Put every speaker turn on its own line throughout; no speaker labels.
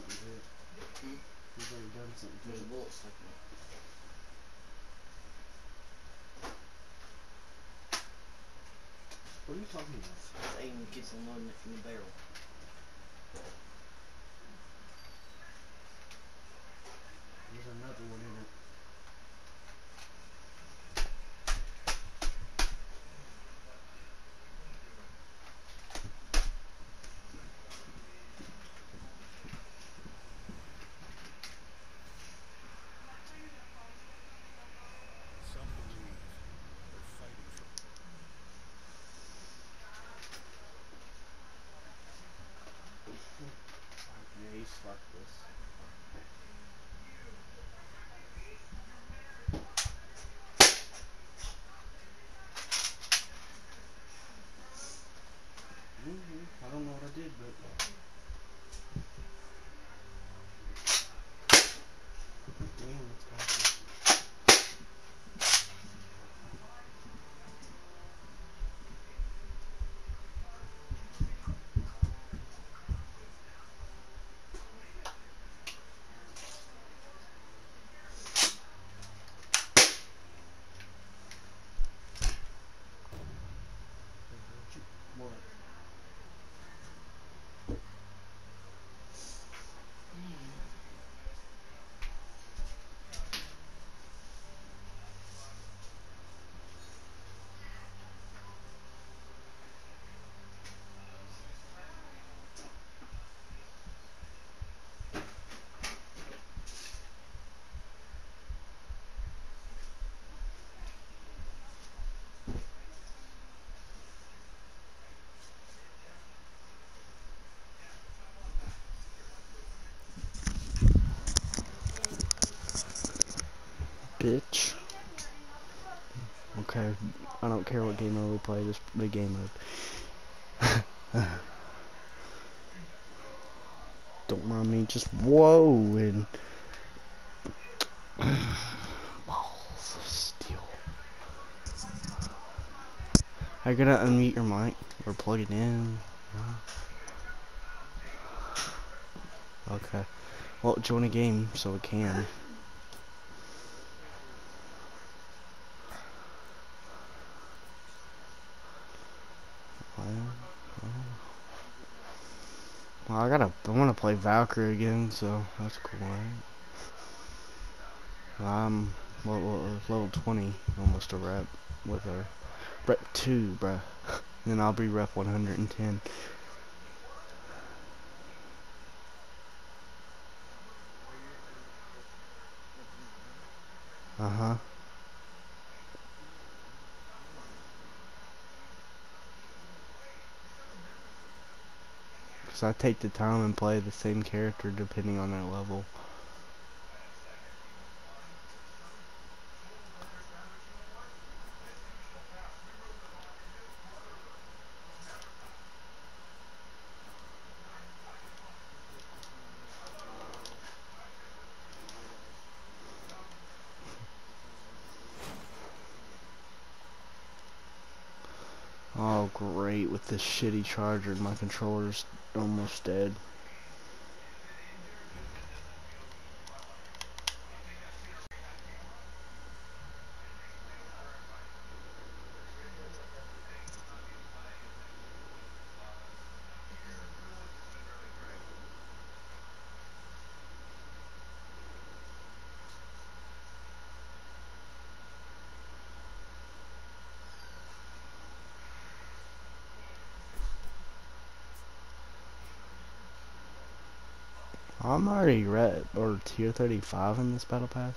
something to it.
Hmm?
He's already done something to
There's a bullet stuck in it.
What are you talking about?
It's aiming keeps unloading it from the barrel.
Bitch. Okay, I don't care what game mode we play, just the game mode. don't mind me just whoa and balls of steel. Are you gonna unmute your mic or plug it in? Okay. Well, join a game so it can. I gotta. I want to play Valkyrie again, so that's cool, right? I'm level, level 20, almost a rep with her. Rep 2, bruh. then I'll be rep 110. Uh Because I take the time and play the same character depending on their level. Oh great, with this shitty charger my controller's almost dead. I'm already red or tier 35 in this battle pass.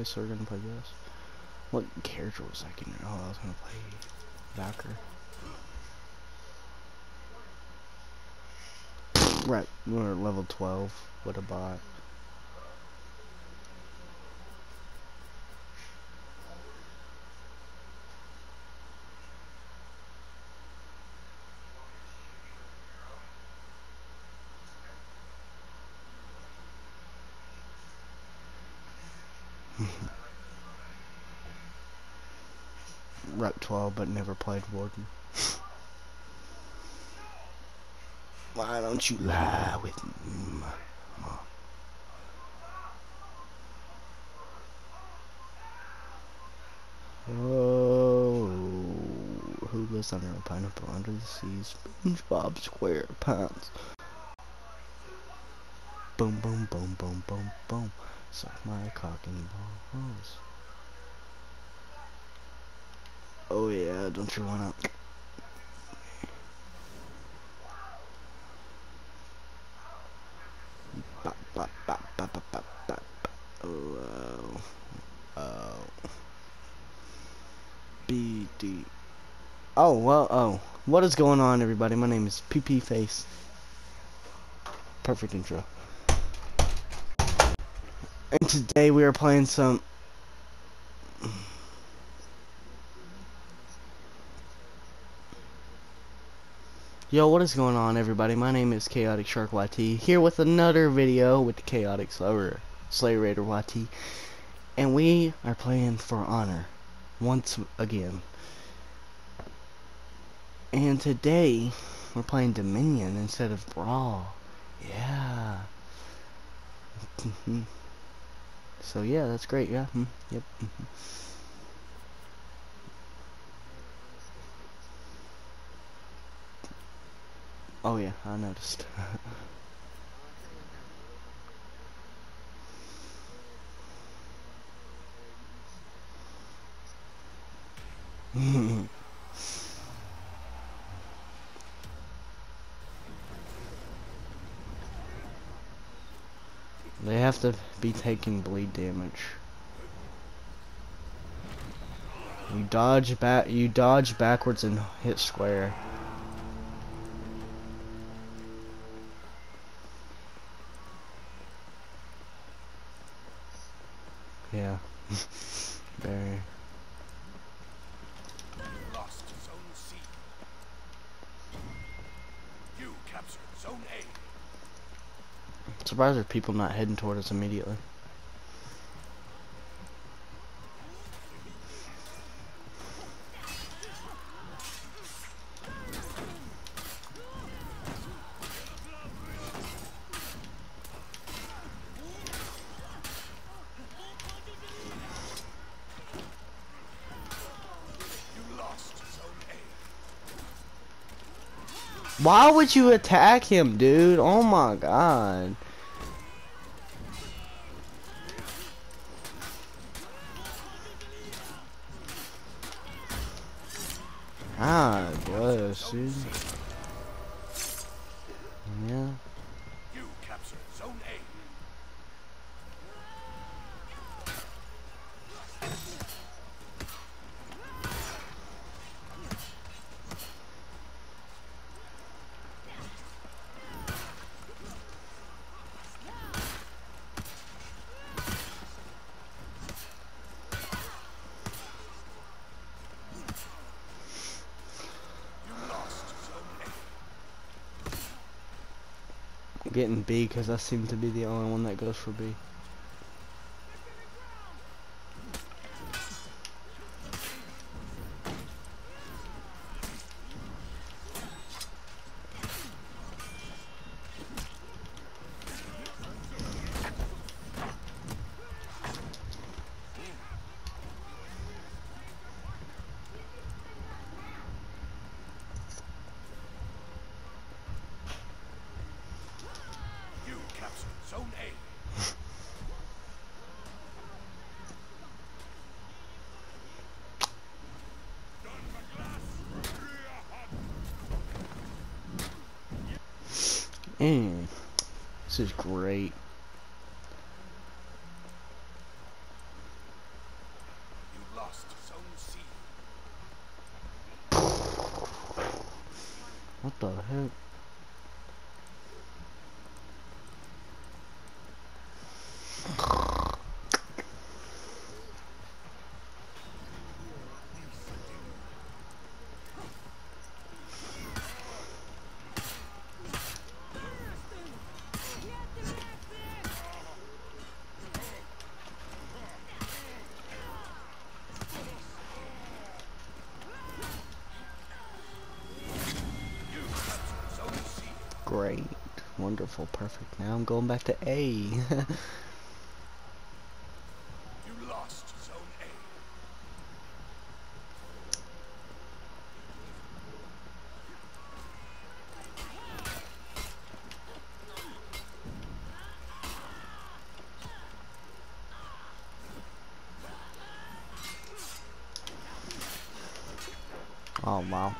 Okay, so we're gonna play this. What character was I gonna? Oh, I was gonna play Valkyrie. Right, we're level 12 with a bot. Rep 12 but never played Warden. Why don't you lie with me? Oh, who lives under a pineapple under the sea? SpongeBob SquarePants. Boom, boom, boom, boom, boom, boom. Suck my cock and balls. Oh yeah, don't you wanna? Bop, bop, bop, bop, bop, bop, bop. Oh, oh, oh. BD. Oh, well, oh. What is going on, everybody? My name is PP Face. Perfect intro. And today we are playing some. Yo, what is going on, everybody? My name is Chaotic Shark YT, here with another video with the Chaotic Slayer, Slayer Raider YT, and we are playing for honor once again. And today we're playing Dominion instead of Brawl. Yeah. so yeah, that's great. Yeah. Mm, yep. mhm. Oh yeah, I noticed. they have to be taking bleed damage. You dodge back. You dodge backwards and hit square. Yeah. Very.
Lost Zone C. You captured Zone A.
Surprised there's people not heading toward us immediately. Why would you attack him, dude? Oh my god. Ah, bless, dude. Yeah.
You captured Zone A. You lost Zone A.
I'm getting B because I seem to be the only one that goes for B. Mm. This is great.
You lost Zone C.
What the heck? Great. Wonderful. Perfect. Now I'm going back to A.
You lost Zone A.
oh wow.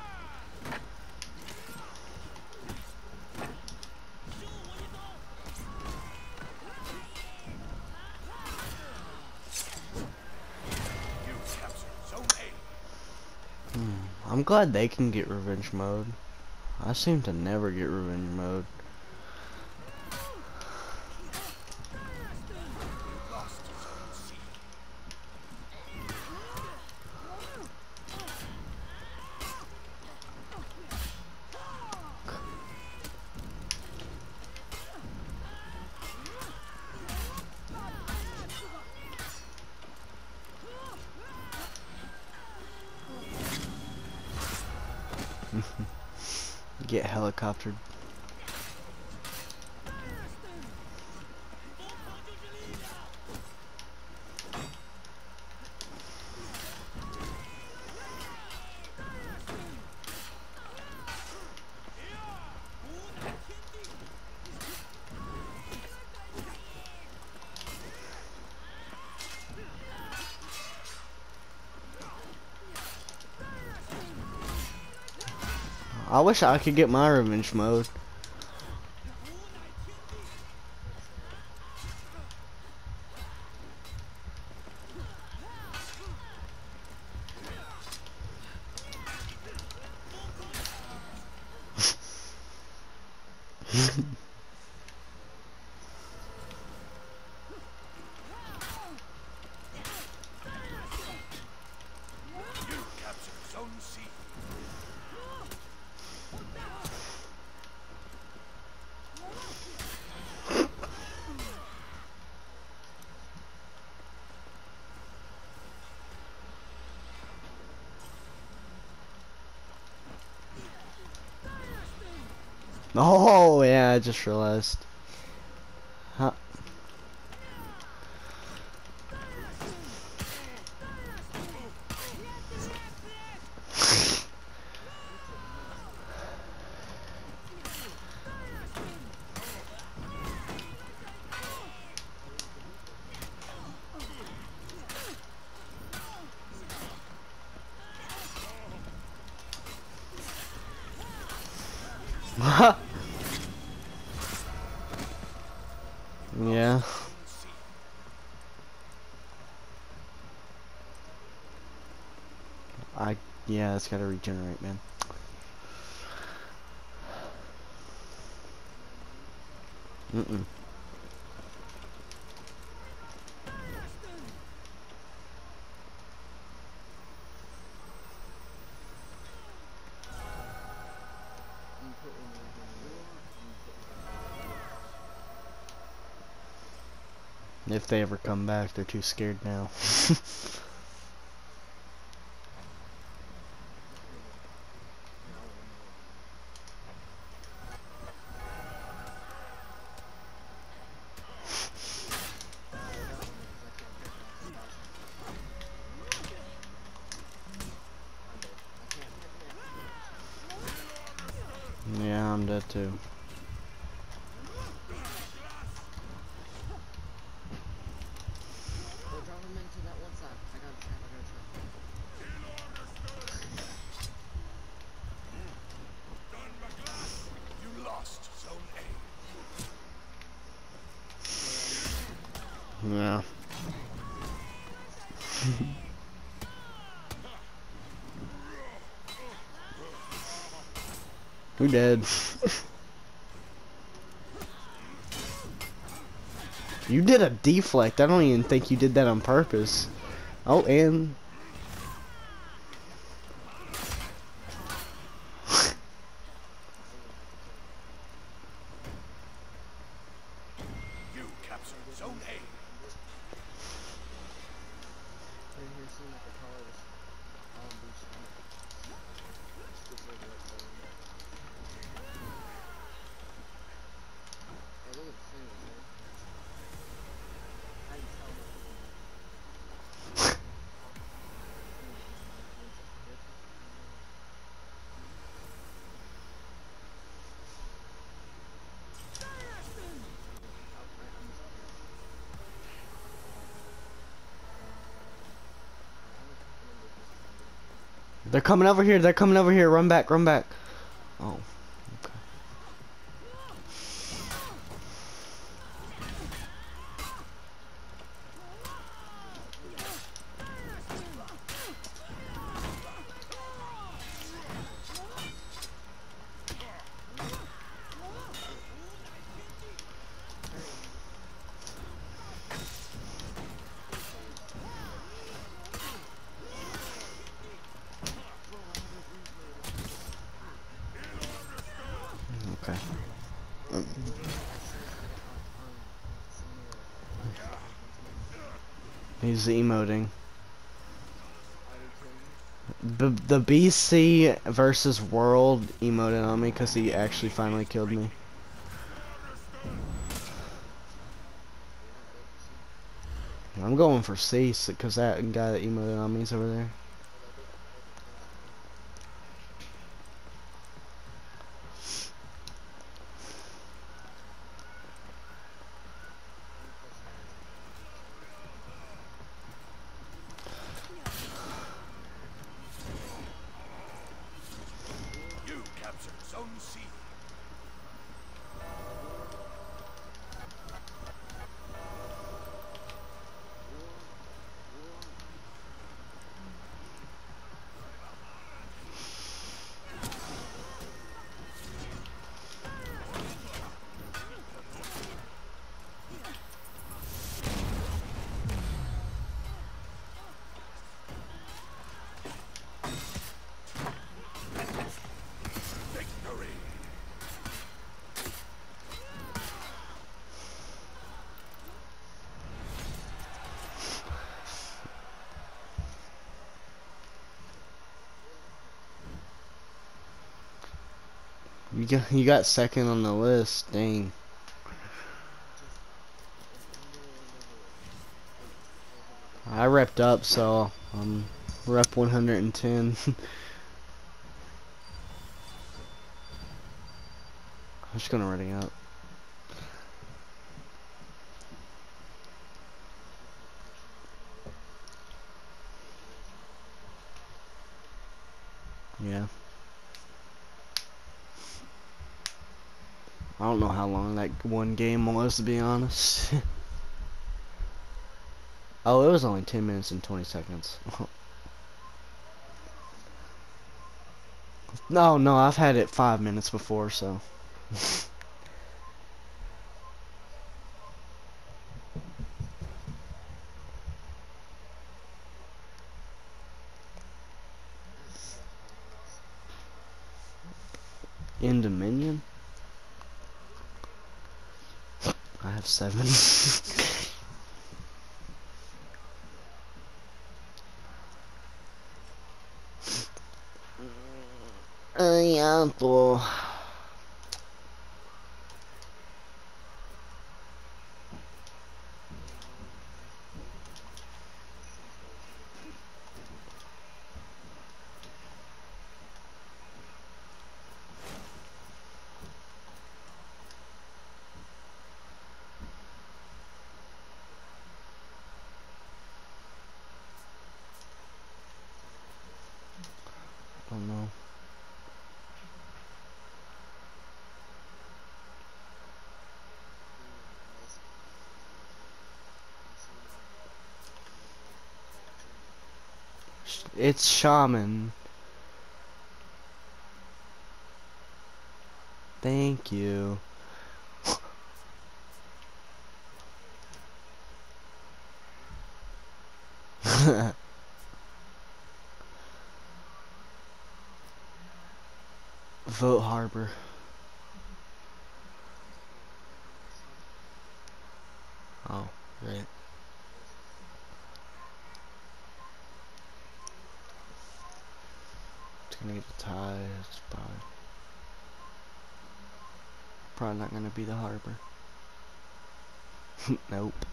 Glad they can get revenge mode. I seem to never get revenge mode. Get I wish I could get my revenge mode.
You captured Zone C.
Oh yeah, I just realized. Huh. yeah.
Zone C.
I it's gotta regenerate, man. Mm-mm. If they ever come back, they're too scared now. yeah, I'm dead too.
Go drop him into that one side. I got a trap, I got a trap.
Don McGlass. You lost Zone A.
Yeah. Who dead? you did a deflect. I don't even think you did that on purpose. Oh, and
they're coming over here. They're coming over here. Run back. Run back. Oh. He's emoting. The the BC versus World emoted on me because he actually finally killed me. I'm going for C because that guy that emoted on me is over there.
You
got you got second on the list. Dang. I repped up, so um, rep 110. I'm just gonna ready up. Yeah. I don't know how long that one game was, to be honest. oh, it was only 10 minutes and 20 seconds. no, no, I've had it 5 minutes before, so. In Dominion? I have seven. Ay, apple. I don't know. Sh- It's shaman. Thank you. Vote Harbor. Oh, right. Tie. It's probably not gonna be the Harbor. nope.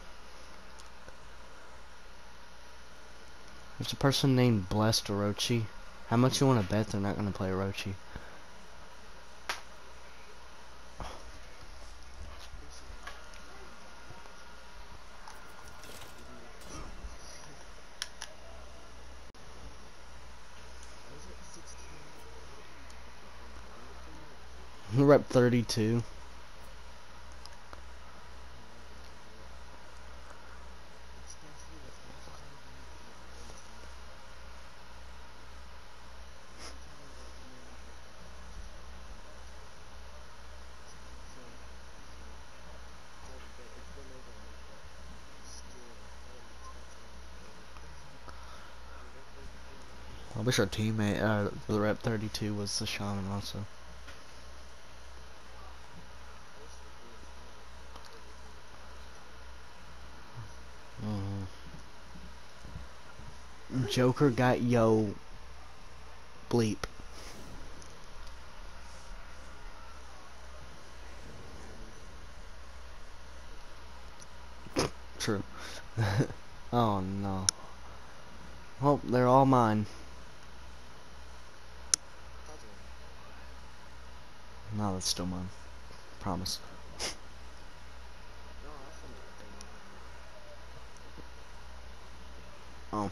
There's a person named Blessed Orochi. How much you want to bet they're not gonna play Orochi?
Rep 32. I wish our teammate, uh, the rep 32 was the shaman also. Joker got yo bleep. True. oh no. Oh, they're all mine. No, that's still mine. Promise. Oh.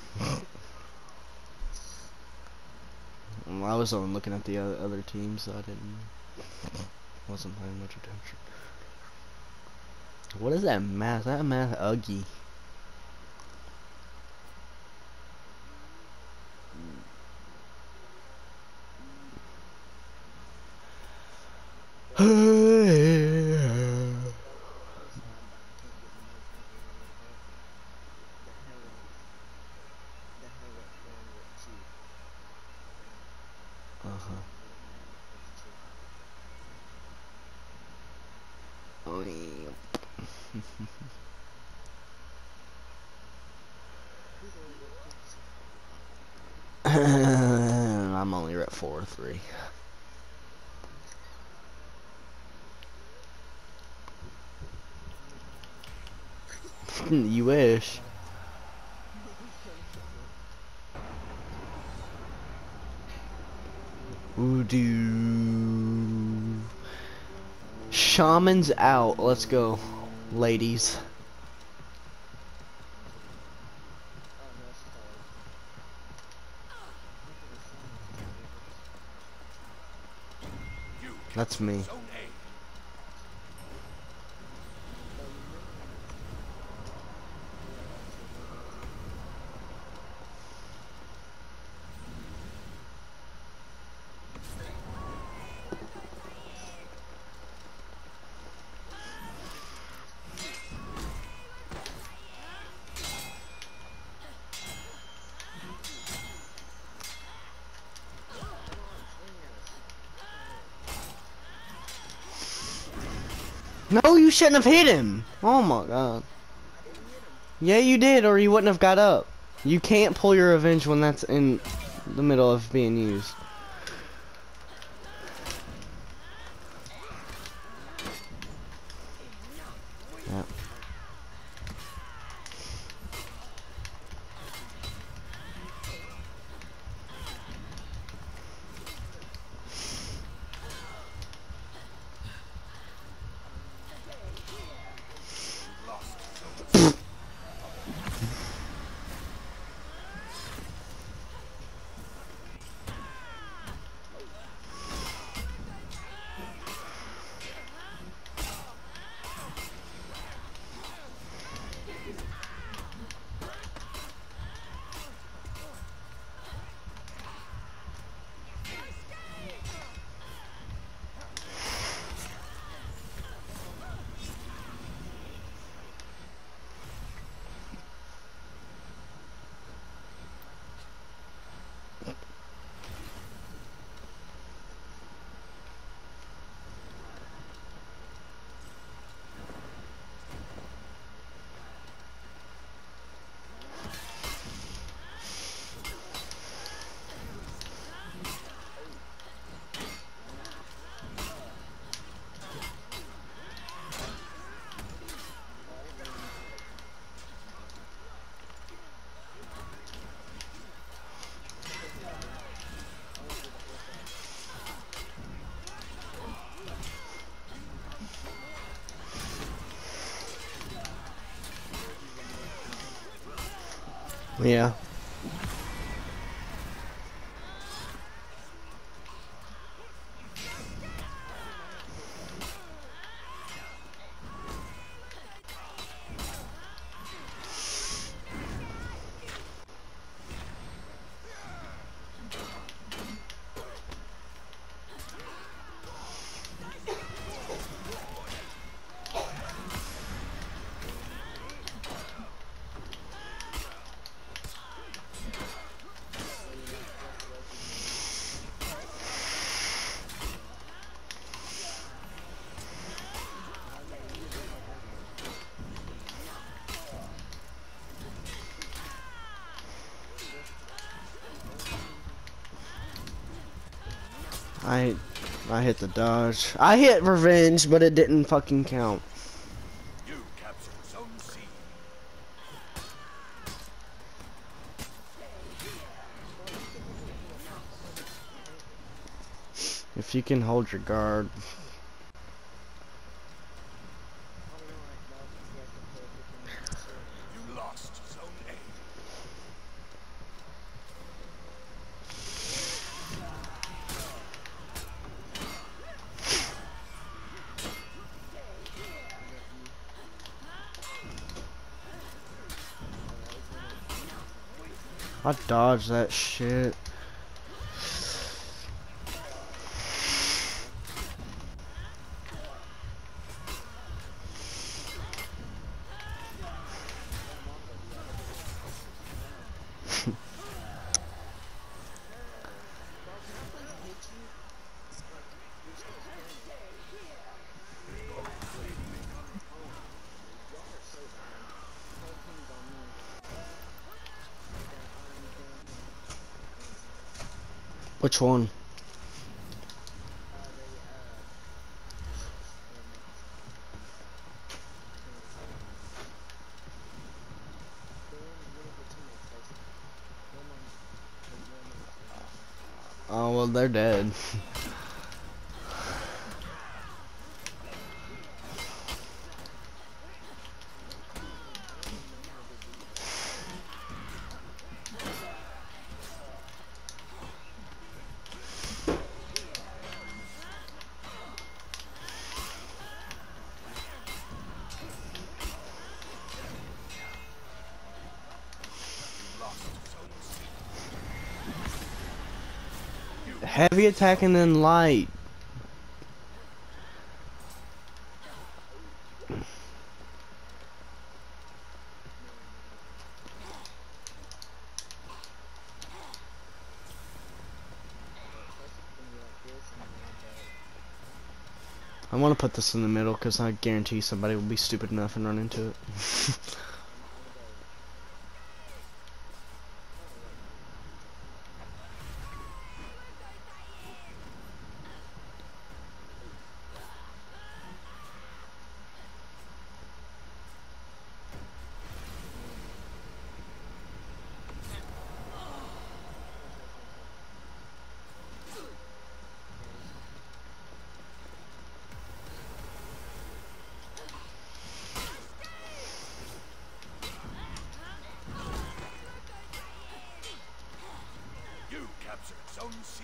Um, well, I was only looking at the other teams, so I didn't. Wasn't paying much attention. What is that math? That math uggy. Uh-huh. Oh, yeah. I'm only at four or three. you wish. Voodoo. Shaman's out. Let's go, ladies. That's me.
Zone A.
No, you shouldn't have hit him. Oh my god. Yeah, you did, or you wouldn't have got up. You can't pull your revenge when that's in the middle of being used. Yeah.
I I hit the dodge. I hit revenge, but it didn't fucking count. If you can hold your guard.
You lost Zone A.
I dodged that shit. Which one? Oh well, they're dead. Heavy attack and then light. I want to put this in the middle because I guarantee somebody will be stupid enough and run into it.
You captured Zone C.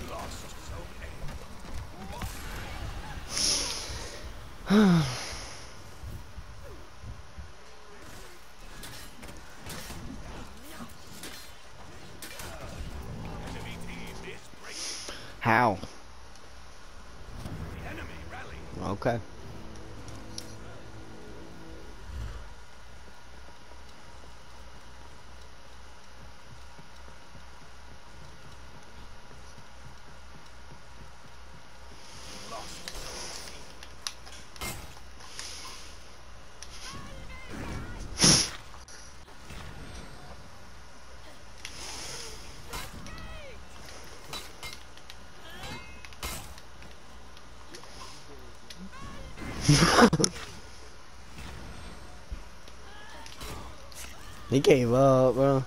You lost Zone A. Enemy team is breaking.
How?
The enemy rally.
Okay. He gave up, bro.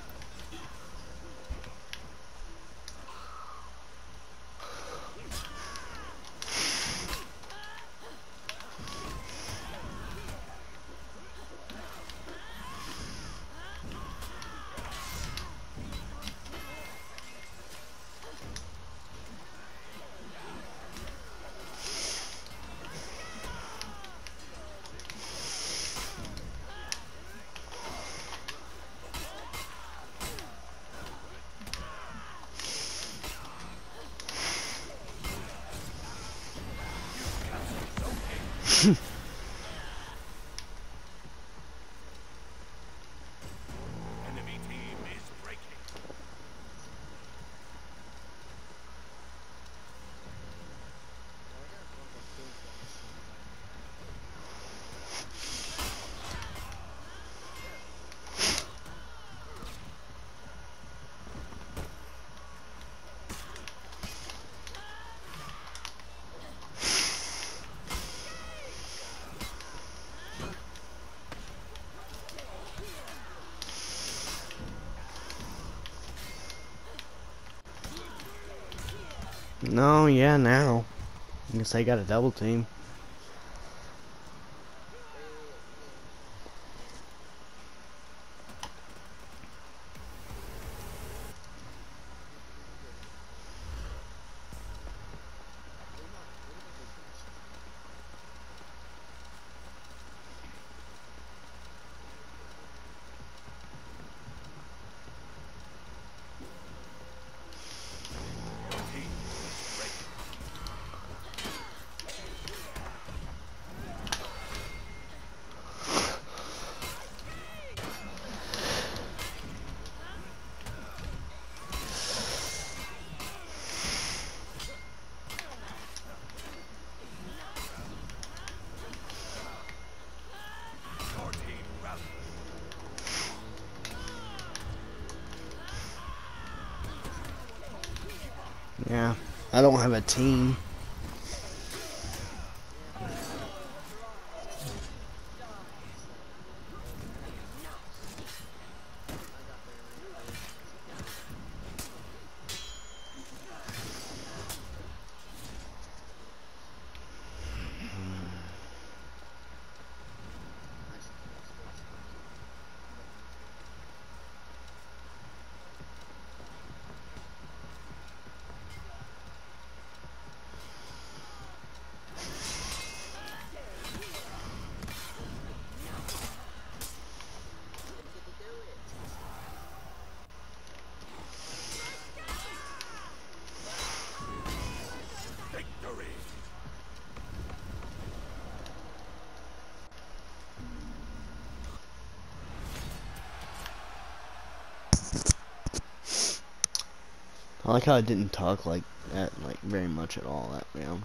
No, yeah, now. I guess I got a double team. I don't have a team. I like how I didn't talk like that, like very much at all that round.